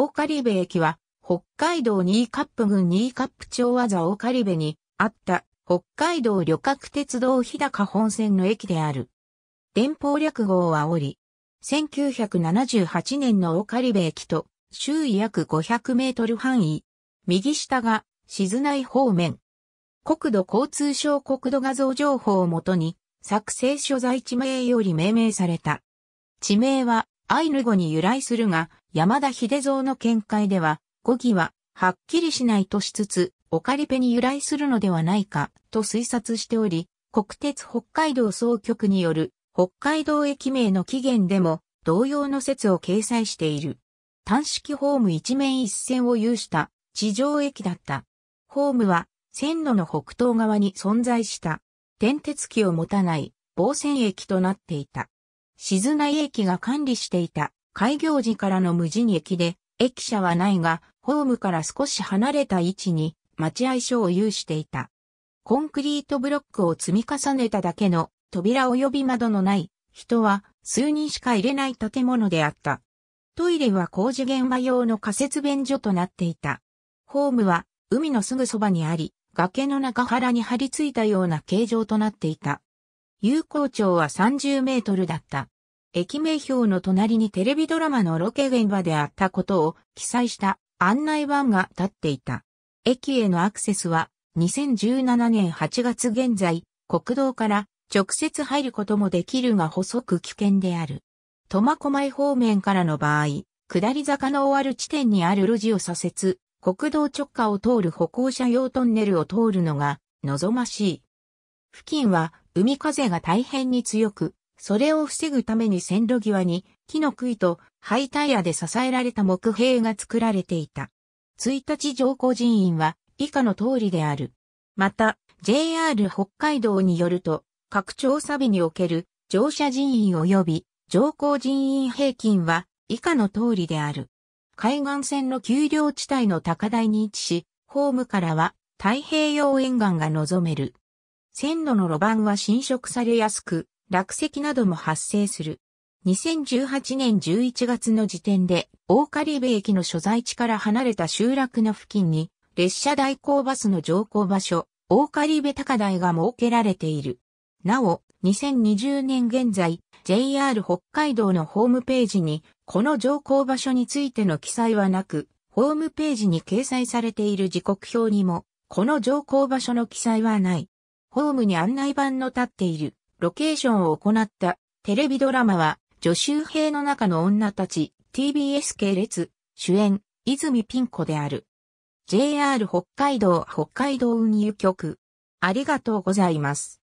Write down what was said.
大狩部駅は、北海道新カップ郡新カップ町和座大狩部にあった北海道旅客鉄道日高本線の駅である。電報略号は折り、1978年の大狩部駅と周囲約500メートル範囲、右下が静内方面。国土交通省国土画像情報をもとに作成所在地名より命名された。地名はアイヌ語に由来するが、山田秀蔵の見解では、語義ははっきりしないとしつつ、オカリペに由来するのではないかと推察しており、国鉄北海道総局による北海道駅名の起源でも同様の説を掲載している。単式ホーム一面一線を有した地上駅だった。ホームは線路の北東側に存在した電鉄機を持たない防線駅となっていた。静内駅が管理していた開業時からの無人駅で駅舎はないがホームから少し離れた位置に待合所を有していた。コンクリートブロックを積み重ねただけの扉及び窓のない人は数人しか入れない建物であった。トイレは工事現場用の仮設便所となっていた。ホームは海のすぐそばにあり、崖の中腹に張り付いたような形状となっていた。有効長は30メートルだった。駅名標の隣にテレビドラマのロケ現場であったことを記載した案内板が立っていた。駅へのアクセスは2017年8月現在、国道から直接入ることもできるが細く危険である。苫小牧方面からの場合、下り坂の終わる地点にある路地を左折、国道直下を通る歩行者用トンネルを通るのが望ましい。付近は海風が大変に強く、それを防ぐために線路際に木の杭とハイタイヤで支えられた木塀が作られていた。1日上皇人員は以下の通りである。また、JR 北海道によると、各調査日における乗車人員及び乗降人員平均は以下の通りである。海岸線の丘陵地帯の高台に位置し、ホームからは太平洋沿岸が望める。線路の路盤は侵食されやすく、落石なども発生する。2018年11月の時点で、大狩部駅の所在地から離れた集落の付近に、列車代行バスの乗降場所、大狩部高台が設けられている。なお、2020年現在、JR 北海道のホームページに、この乗降場所についての記載はなく、ホームページに掲載されている時刻表にも、この乗降場所の記載はない。ホームに案内板の立っている、ロケーションを行ったテレビドラマは、女囚兵の中の女たち、TBS 系列、主演、泉ピン子である。JR 北海道北海道運輸局。ありがとうございます。